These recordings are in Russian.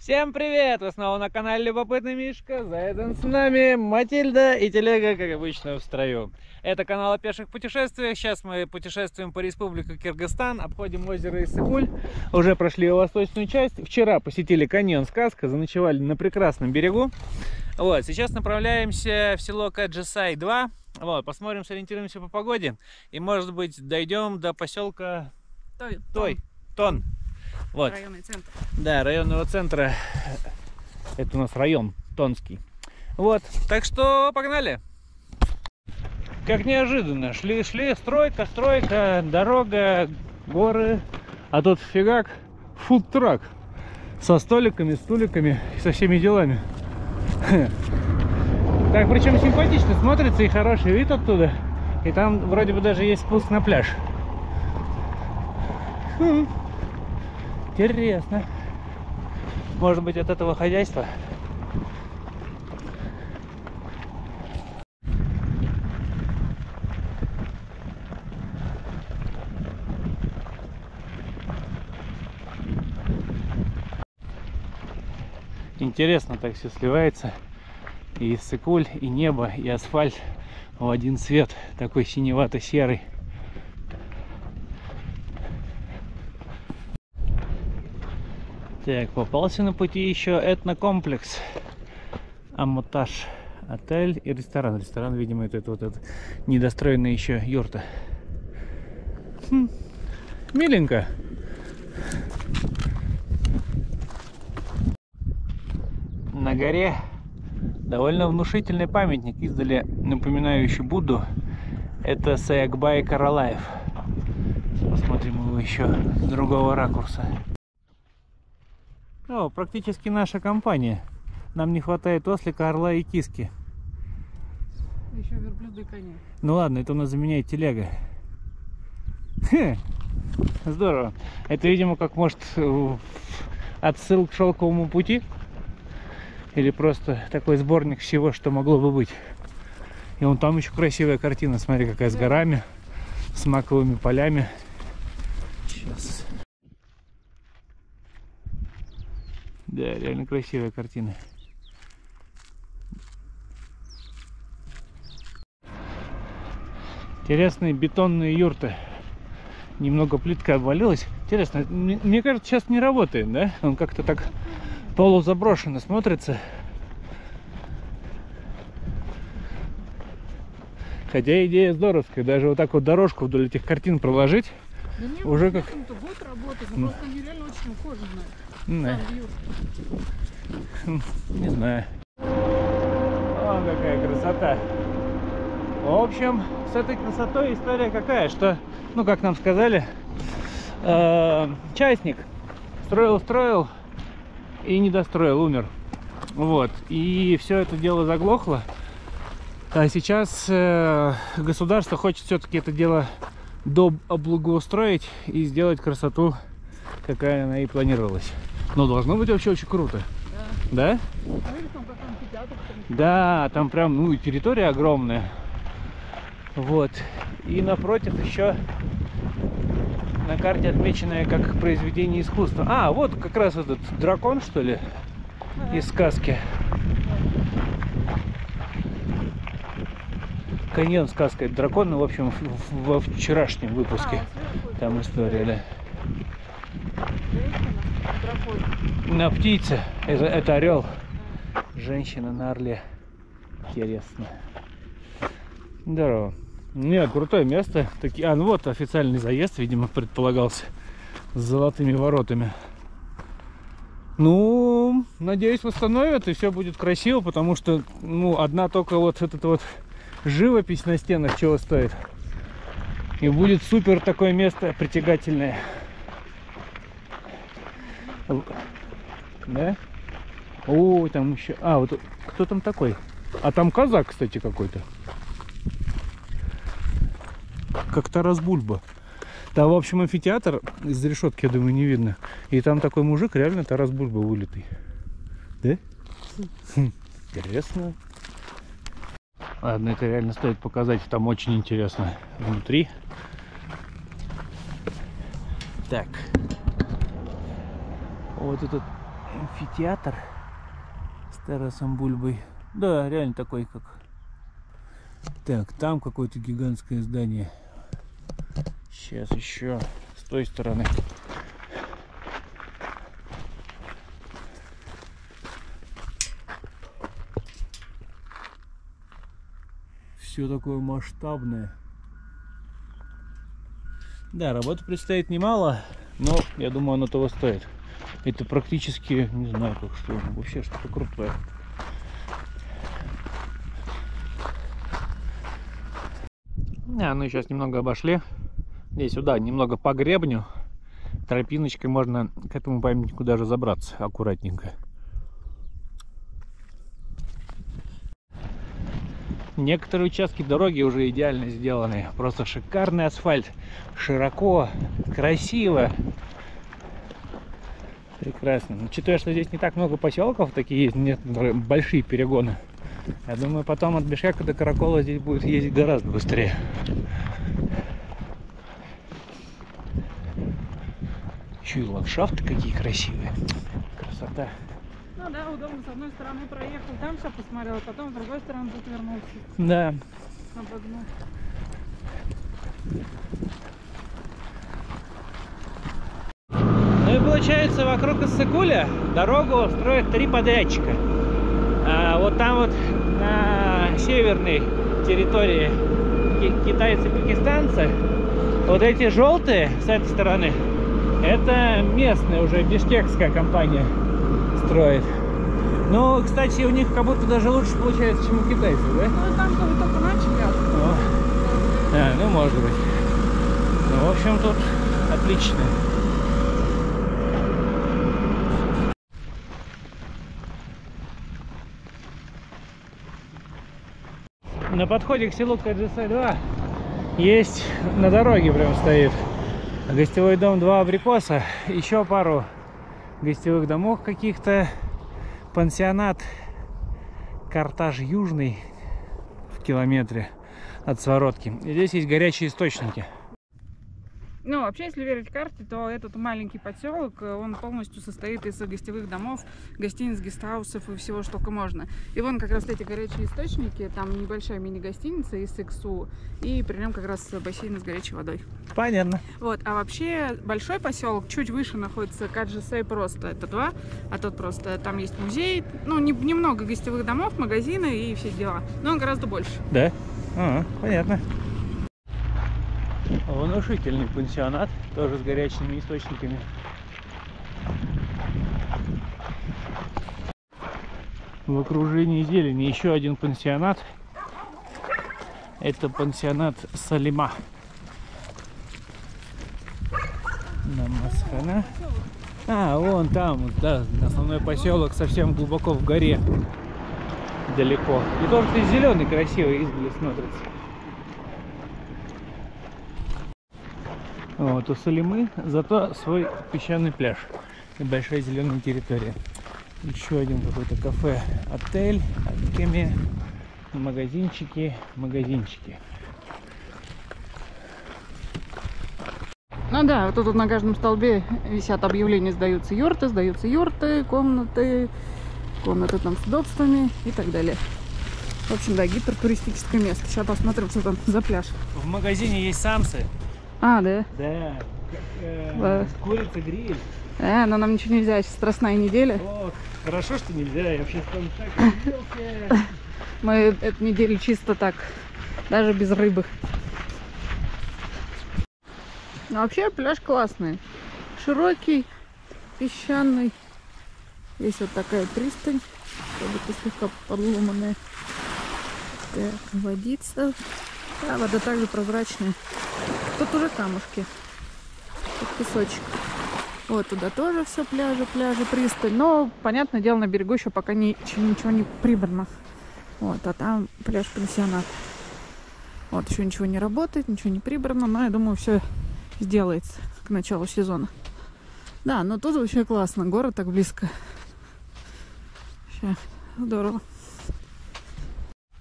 Всем привет! Вы снова на канале Любопытный Мишка. За этим с нами Матильда и телега, как обычно, в строю. Это канал о пеших путешествиях. Сейчас мы путешествуем по республике Кыргызстан, обходим озеро Иссыкуль. Уже прошли его восточную часть. Вчера посетили каньон Сказка, заночевали на прекрасном берегу. Вот, сейчас направляемся в село Каджисай 2. Вот, посмотрим, сориентируемся по погоде. И, может быть, дойдем до поселка Той, Той, Тон. Вот. районный центр. Да, районного центра. Это у нас район Тонский. Вот, так что погнали. Как неожиданно. Шли, шли, стройка, стройка, дорога, горы. А тут фигак, фудтрак. Со столиками, стуликами и со всеми делами. Так, причем симпатично смотрится и хороший вид оттуда. И там вроде бы даже есть спуск на пляж. Хм. Интересно. Может быть от этого хозяйства? Интересно так все сливается. И Иссыкуль, и небо, и асфальт в один цвет. Такой синевато-серый. Так, попался на пути еще этнокомплекс. Амотаж. Отель и ресторан. Ресторан, видимо, это, это вот эта недостроенная еще юрта. Хм, миленько. На горе довольно внушительный памятник, издали напоминающий Будду. Это Саякбай Каралаев. Посмотрим его еще с другого ракурса. О, практически наша компания. Нам не хватает ослика, орла и киски. Еще верблюды и кони. Ну ладно, это у нас заменяет телега. Хе, Здорово. Это, видимо, как может э, отсыл к шелковому пути. Или просто такой сборник всего, что могло бы быть. И вон там еще красивая картина. Смотри, какая с горами, с маковыми полями. Сейчас. Да, реально красивая картина. Интересные бетонные юрты. Немного плитка обвалилась. Интересно, мне, кажется, сейчас не работает, да? Он как-то так полузаброшенно смотрится. Хотя идея здоровская. Даже вот так вот дорожку вдоль этих картин проложить. Да Уже ну, как- ну, год работает, Ну. но просто они реально очень ухоженные. Да. Вьют. Не знаю. О, какая красота. В общем, с этой красотой история какая, что, ну, как нам сказали, э, частник строил-строил и не достроил, умер. Вот. И все это дело заглохло. А сейчас э, государство хочет все-таки это дело облагоустроить и сделать красоту, какая она и планировалась. Но должно быть вообще очень круто. Да. Да? Там прям, ну, территория огромная. Вот. И напротив еще на карте отмеченное как произведение искусства. А, вот как раз этот дракон, что ли, из сказки. Каньон сказка. Дракон, ну, в общем, во вчерашнем выпуске. А, Там история, да. На птице. Это, это орел. Женщина на орле. Интересно. Здорово. Нет, крутое место. Такие... А, ну вот официальный заезд, видимо, предполагался. С золотыми воротами. Ну, надеюсь, восстановят и все будет красиво, потому что, ну, одна только вот эта вот живопись на стенах чего стоит. И будет супер такое место притягательное. Да? Ой, там еще... А, вот кто там такой? А там казак, кстати, какой-то. Как Тарас Бульба. Там, в общем, амфитеатр из решетки, я думаю, не видно. И там такой мужик, реально Тарас Бульба вылитый. Да? Хм, Интересно. Ладно, это реально стоит показать. Там очень интересно внутри. Так. Вот этот амфитеатр с террасом бульбой. Да, реально такой, как... Так, там какое-то гигантское здание. Сейчас еще с той стороны. Все такое масштабное. Да, работы предстоит немало, но я думаю, оно того стоит. Это практически, не знаю, как что, вообще что-то крутое. А, ну сейчас немного обошли. Здесь сюда, немного по гребню. Тропиночкой можно к этому памятнику даже забраться аккуратненько. Некоторые участки дороги уже идеально сделаны. Просто шикарный асфальт. Широко, красиво. Прекрасно. Но учитывая, что здесь не так много поселков, такие есть, нет большие перегоны. Я думаю, потом от Бишкека до Каракола здесь будет ездить гораздо быстрее. Еще и ландшафты какие красивые. Красота. Ну да, удобно. С одной стороны проехал, там все посмотрел, а потом с другой стороны тут вернулся. Да. Обогнул. Ну и получается, вокруг Иссыкуля дорогу строят три подрядчика. А вот там вот на северной территории ки- китайцы-пакистанцы, вот эти желтые с этой стороны, это местная уже бишкекская компания строит. Ну, кстати, у них как будто даже лучше получается, чем у китайцев, да? Ну там как только начали, а. А, ну может быть. Ну, в общем, тут отлично. На подходе к селу Каджисай 2 есть на дороге прям стоит гостевой дом 2 абрикоса, еще пару гостевых домов каких-то, пансионат Картаж Южный в километре от Своротки. Здесь есть горячие источники. Ну, вообще, если верить карте, то этот маленький поселок, э, он полностью состоит из гостевых домов, гостиниц, гестаусов и всего, что только можно. И вон как раз эти горячие источники, там небольшая мини-гостиница из Сексу, и при нем как раз бассейн с горячей водой. Понятно. Вот, а вообще большой поселок чуть выше находится Каджисей просто, это два, а тот просто, там есть музей, ну, не- немного гостевых домов, магазины и все дела, но он гораздо больше. Да? А, понятно. Внушительный пансионат, тоже с горячими источниками. В окружении зелени еще один пансионат. Это пансионат Салима. Намасхана. А, вон там, да, основной поселок совсем глубоко в горе. Далеко. И тоже зеленый красивый издали смотрится. Вот, у Салимы зато свой песчаный пляж и большая зеленая территория. Еще один какой-то кафе, отель, Акеми, магазинчики, магазинчики. Ну да, вот тут на каждом столбе висят объявления, сдаются юрты, сдаются юрты, комнаты, комнаты там с удобствами и так далее. В общем, да, гипертуристическое место. Сейчас посмотрим, что там за пляж. В магазине есть самсы. А, да. Да. э. Курица гриль. Э, но нам ничего нельзя, сейчас страстная неделя. Ох, хорошо, что нельзя. Я вообще там так. Мы эту неделю чисто так, даже без рыбы. Но вообще пляж классный. Широкий, песчаный. Есть вот такая пристань, как будто слегка подломанная. Так, водица. Да, вода также прозрачная. Тут уже камушки. Тут песочек. Вот туда тоже все пляжи, пляжи, пристань. Но, понятное дело, на берегу еще пока ни- ничего не прибрано. Вот, а там пляж-пансионат. Вот, еще ничего не работает, ничего не прибрано, но я думаю, все сделается к началу сезона. Да, но тут вообще классно, город так близко. Вообще здорово.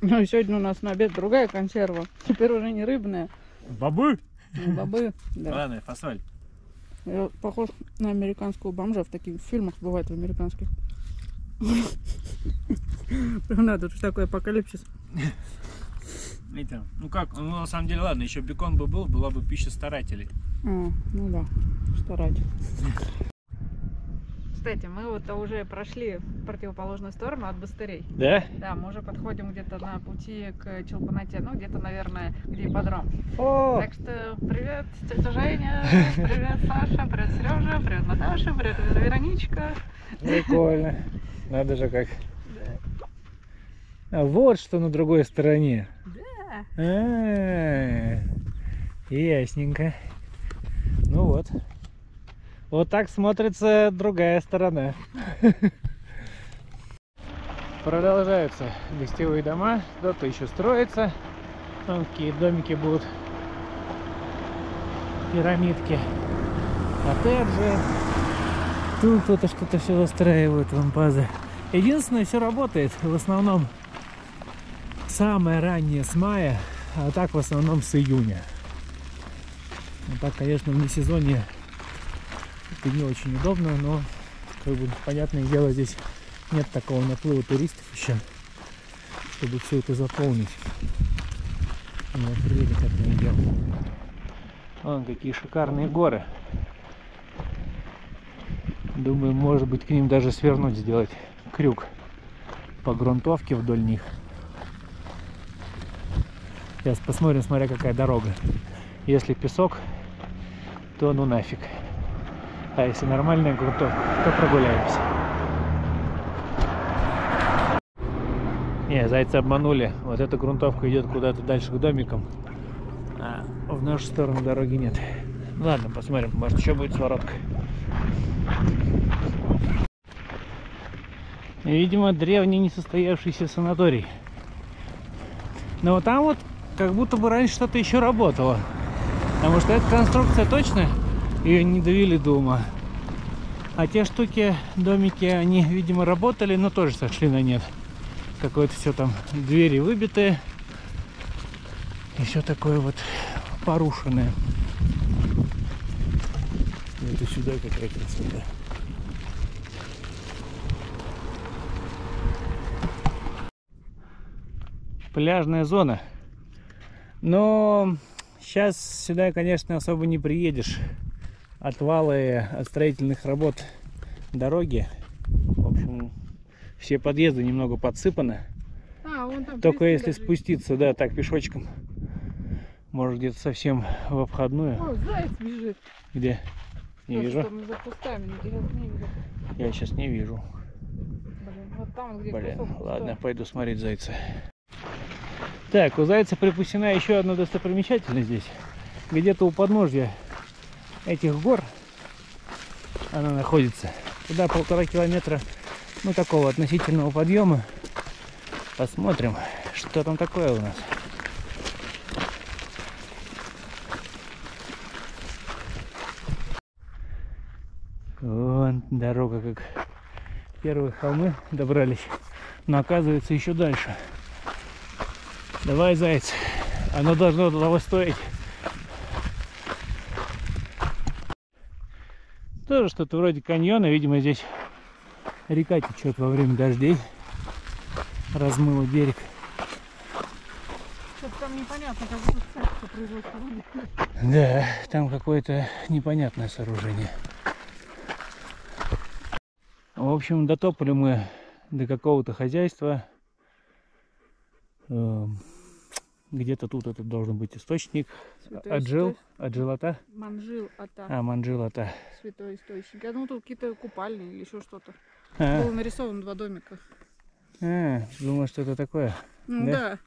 Ну, и сегодня у нас на обед другая консерва. Теперь уже не рыбная, Бабы? а бобы. Да. Ладно, фасоль. Я похож на американского бомжа в таких фильмах бывает в американских. Прям надо, тут такой апокалипсис. Это, ну как, ну на самом деле, ладно, еще бекон бы был, была бы пища старателей. А, ну да, старать. Кстати, мы вот уже прошли в противоположную сторону от Бастырей. Да? Да, мы уже подходим где-то на пути к Челпанате, ну где-то, наверное, где ипподром. О, Так что привет, тетя Женя, привет, Саша, привет, Сережа, привет, Наташа, привет, Вероничка. прикольно. Надо же как. А вот что на другой стороне. Да. А, ясненько. Ну вот. Вот так смотрится другая сторона. Продолжаются гостевые дома. Кто-то еще строится. Там какие домики будут. Пирамидки. Коттеджи. Тут кто-то что-то все застраивает, лампазы. Единственное, все работает в основном самое раннее с мая, а так в основном с июня. Ну так, конечно, в сезоне это не очень удобно, но как бы понятное дело, здесь нет такого наплыва туристов еще, чтобы все это заполнить. Ну, в апреле как мы идем. Вон какие шикарные горы. Думаю, может быть к ним даже свернуть, сделать крюк по грунтовке вдоль них. Сейчас посмотрим, смотря какая дорога. Если песок, то ну нафиг. А если нормальная грунтовка, то прогуляемся. Не, зайцы обманули. Вот эта грунтовка идет куда-то дальше к домикам. А в нашу сторону дороги нет. Ладно, посмотрим. Может еще будет своротка. Видимо, древний несостоявшийся санаторий. Но вот там вот как будто бы раньше что-то еще работало. Потому что эта конструкция точно ее не довели до ума. А те штуки, домики, они, видимо, работали, но тоже сошли на нет. Какое-то все там, двери выбитые. И все такое вот порушенное. Это сюда какая красота. Пляжная зона. Но сейчас сюда, конечно, особо не приедешь. Отвалы от строительных работ дороги. В общем, все подъезды немного подсыпаны. А, вон там Только если даже спуститься, да, так пешочком. Может где-то совсем в обходную. О, заяц бежит. Где? Не Тоже вижу. Там за кустами, я не вижу. Я сейчас не вижу. Блин, вот там, где Блин, кусок ладно, пойду смотреть зайца. Так, у зайца припасена еще одна достопримечательность здесь. Где-то у подножья этих гор она находится. Туда полтора километра, ну, такого относительного подъема. Посмотрим, что там такое у нас. Вон дорога как первые холмы добрались. Но оказывается еще дальше. Давай, заяц. Оно должно того стоить. Тоже что-то вроде каньона. Видимо, здесь река течет во время дождей. Размыла берег. Что-то там непонятно, как будто воды. Да, там какое-то непонятное сооружение. В общем, дотопали мы до какого-то хозяйства. Где-то тут это должен быть источник. Святой Аджил, источник. аджилата. Манжил, ата. А, манжилата. Святой источник. Я думал, тут какие-то купальни или еще что-то. А, Было нарисовано два домика. а, думаю, что это такое. Ну Да? да.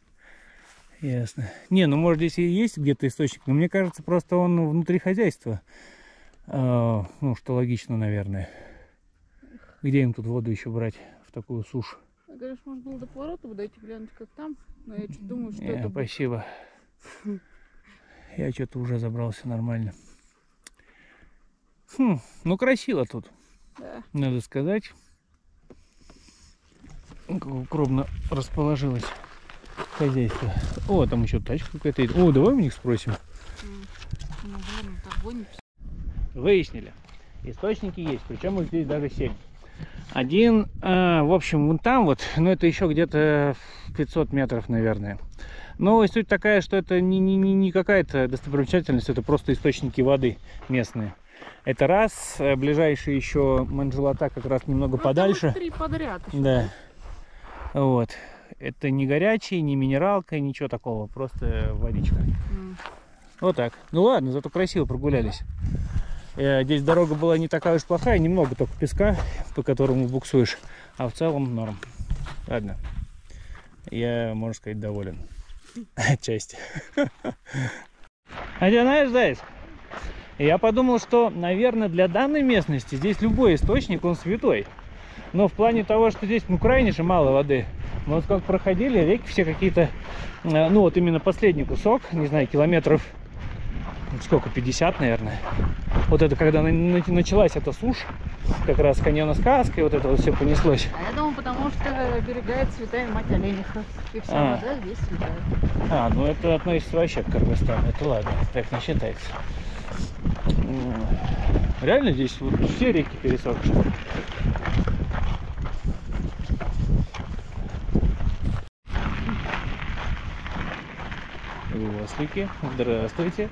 Ясно. Не, ну может здесь и есть где-то источник, но мне кажется, просто он внутри хозяйства. А, ну, что логично, наверное. Где им тут воду еще брать в такую сушь? Я, конечно, можно было до поворота бы дойти глянуть, как там. Но я что-то думаю, что Не, это будет. спасибо. Я что-то уже забрался нормально. Хм, ну красиво тут, Да. надо сказать. Как укромно расположилось хозяйство. О, там еще тачка какая-то едет. О, давай у них спросим. Ну, выяснили. Источники есть, причем их здесь даже 7. Один, э, в общем, вон там вот, но это еще где-то 500 метров, наверное. Но суть такая, что это не, не, не, какая-то достопримечательность, это просто источники воды местные. Это раз, э, ближайший еще Манжелота как раз немного Ну, подальше. три подряд. Да. Вот. Это не горячий, не минералка, ничего такого, просто водичка. М. Вот так. Ну ладно, зато красиво прогулялись. Э, Здесь дорога была не такая уж плохая, немного только песка, по которому буксуешь, а в целом норм. Ладно. Я, можно сказать, доволен. Отчасти. А ты знаешь, Зайц, я подумал, что, наверное, для данной местности здесь любой источник, он святой. Но в плане того, что здесь, ну, крайне же мало воды. Мы вот как проходили, реки все какие-то, э, ну, вот именно последний кусок, не знаю, километров, сколько, 50, наверное. Вот это, когда на- на- началась эта сушь, как раз каньона сказка, и вот это вот все понеслось. А я думаю, потому что оберегает святая мать олениха. И вся А. вода здесь святая. А, ну это относится вообще к Кыргызстану, это ладно, так не считается. Реально здесь вот все реки пересохшие. Ослики, здравствуйте.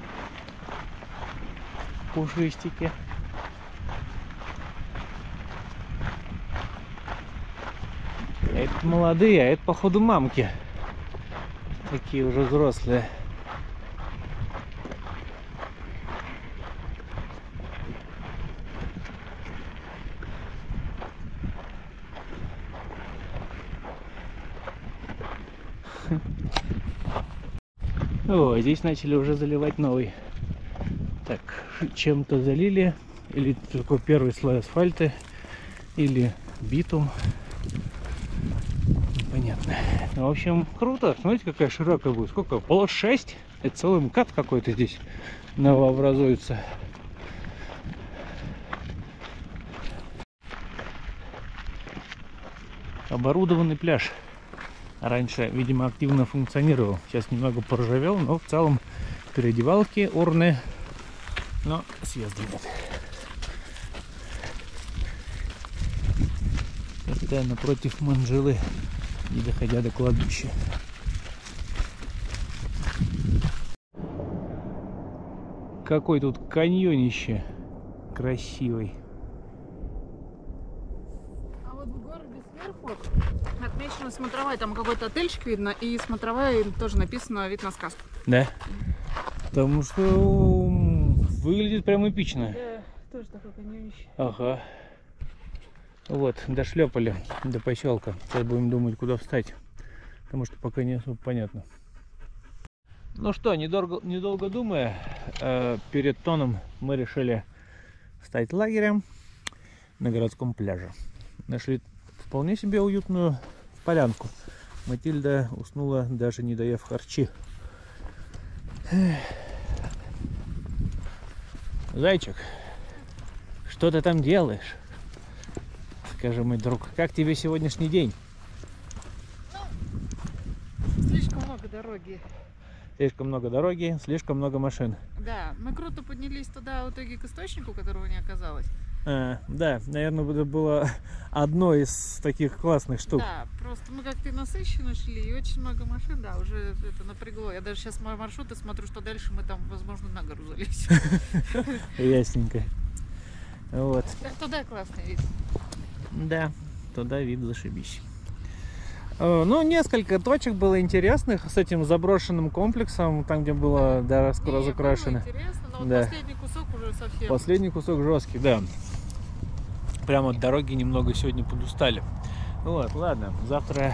Пушистики. Это молодые, а это походу мамки. Такие уже взрослые. О, здесь начали уже заливать новый. Так, чем-то залили. Или такой первый слой асфальта. Или битум. Непонятно. Ну, в общем, круто. Смотрите, какая широкая будет. Сколько? Полос 6? Это целый МКАД какой-то здесь новообразуется. Оборудованный пляж. Раньше, видимо, активно функционировал. Сейчас немного поржавел, но в целом переодевалки, урны. Но съезда нет. Это напротив Манжилы, не доходя до кладбища. Какой тут каньонище красивый. А вот в городе сверху отмечена смотровая, там какой-то отельчик видно, и смотровая тоже написано вид на сказку. Да? Потому что выглядит прям эпично. Да, тоже такое каньонище. Ага. Вот, дошлепали до поселка. Сейчас будем думать, куда встать. Потому что пока не особо понятно. Ну что, недолго, недолго думая, э, перед тоном мы решили встать лагерем на городском пляже. Нашли вполне себе уютную полянку. Матильда уснула, даже не доев харчи. Эх. Зайчик, что ты там делаешь? Скажи, мой друг, как тебе сегодняшний день? Слишком много дороги. Слишком много дороги, слишком много машин. Да, мы круто поднялись туда в итоге к источнику, которого не оказалось. А, да, наверное, это было одно из таких классных штук. Да, просто мы как-то насыщенно шли, и очень много машин, да, уже это напрягло. Я даже сейчас маршруты смотрю, что дальше мы там, возможно, на гору залезем. Ясненько. Вот. Туда классный вид. Да, туда вид зашибись. Э, Ну, несколько точек было интересных с этим заброшенным комплексом, там, где было да, Не, разукрашено. было интересно, но вот Да. последний кусок уже совсем. Последний кусок жесткий, да. Прямо от дороги немного сегодня подустали. Вот, ладно, завтра,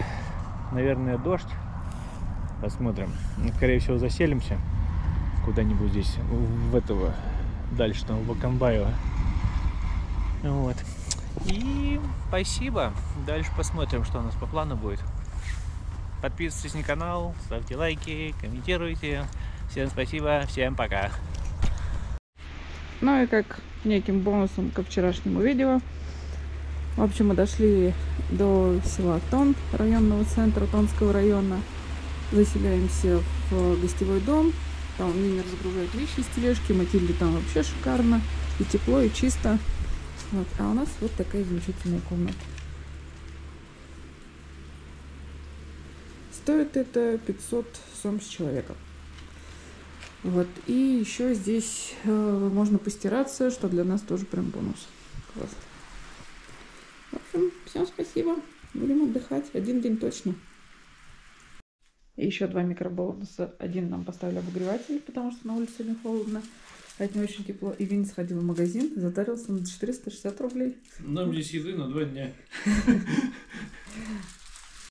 наверное, дождь. Посмотрим. Ну, Скорее всего, заселимся куда-нибудь здесь, в этого, дальше там, в Акамбаево. Вот. И спасибо. Дальше посмотрим, что у нас по плану будет. Подписывайтесь на канал, ставьте лайки, комментируйте. Всем спасибо, всем пока. Ну и как неким бонусом ко вчерашнему видео. В общем, мы дошли до села Тон, районного центра Тонского района. Заселяемся в гостевой дом. Там Мими разгружает вещи из тележки. Матильде там вообще шикарно. и тепло, и чисто. Вот. А у нас вот такая замечательная комната. Стоит это 500 сом с человека. Вот. И еще здесь э, можно постираться, что для нас тоже прям бонус. Класс. В общем, всем спасибо. Будем отдыхать. Один день точно. И еще два микробонуса. Один нам поставили обогреватель, потому что на улице сегодня холодно. Это не очень тепло. И Винни сходил в магазин, затарился на 460 рублей. Нам здесь еды на два дня.